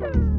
Bye.